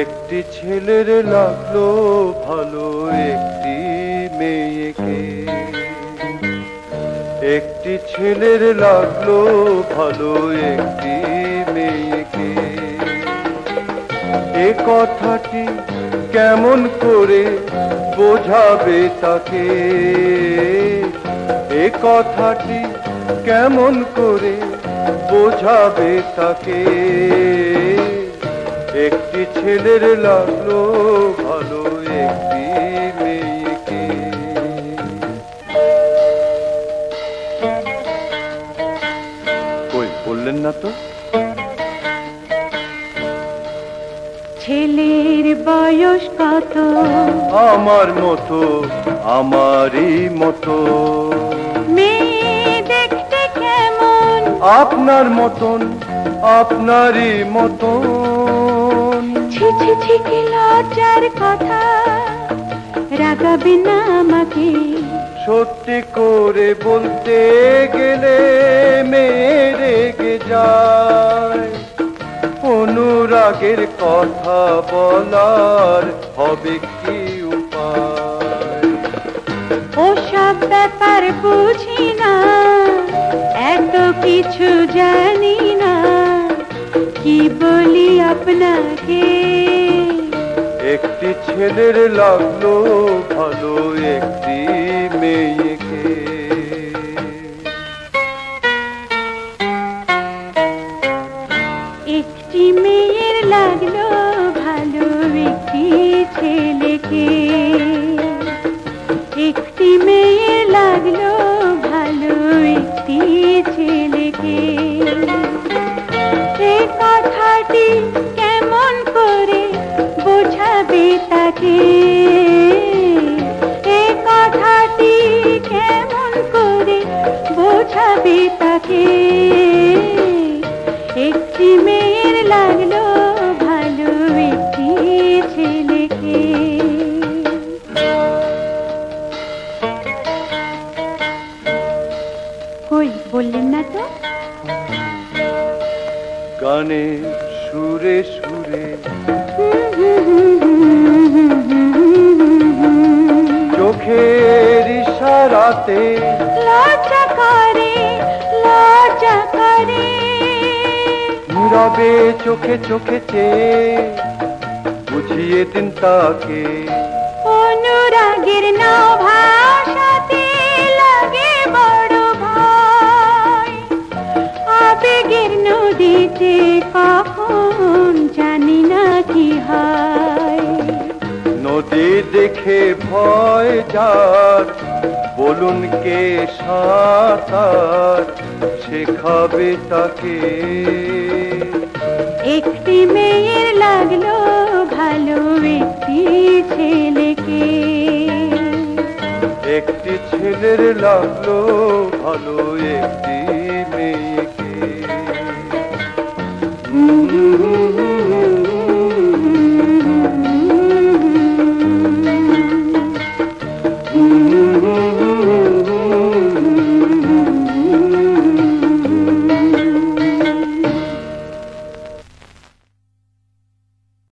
একটি ছেলের লাগল ভালো একটি মেয়েকে। একটি ছেলের লাগল ভালো একটি মেয়েকে। এ কথাটি কেমন করে বোঝাবে তাকে? এ কথাটি কেমন করে বোঝাবে তাকে? একটি ছেলের লাগল ভালো একটি মেয়েকে। কই বললেন না তো? ছেলের বয়স কত? আমার মতো আমারই মতো। মেয়ে দেখতে কেমন? আপনার মতন আপনারই মতন। ছি ছি ছি কি লজ্জার কথা। রাগাবে না আমাকে। সত্যি করে বলতে গেলে মেয়ে রেগে যায়। অনুরাগের কথা বলার হবে কি উপায়? ওসব ব্যাপার বুঝি না এত কিছু জানি না। কি বলি আপনাকে একটি ছেলের লাগল ভালো একটি মেয়েকে। একটি মেয়ের লাগল ভালো একটি ছেলেকে। একটি মেয়ের লাগল ভালো একটি ছেলেকে। এ কথাটি কেমন করে বোঝাবে তাকে। একটি মেয়ের লাগল ভালো একটি ছেলেকে। কই বললেন না তো? গানে সুরে সুরে। ইশারাতে লজ্জা করে লজ্জা করে নীরবে চোখে চোখে চেয়ে বুঝিয়ে দিন তাকে অনুরাগের নাও ভাষাতে লাগে বড় ভয় আবেগের নদীতে কখন জানি না কি হয় নদী দেখে ভয় যার বলুন কে সাঁতার শেখাবে তাকে? একটি মেয়ের লাগল ভালো একটি ছেলেকে। একটি ছেলের লাগল ভালো একটি মেয়েকে।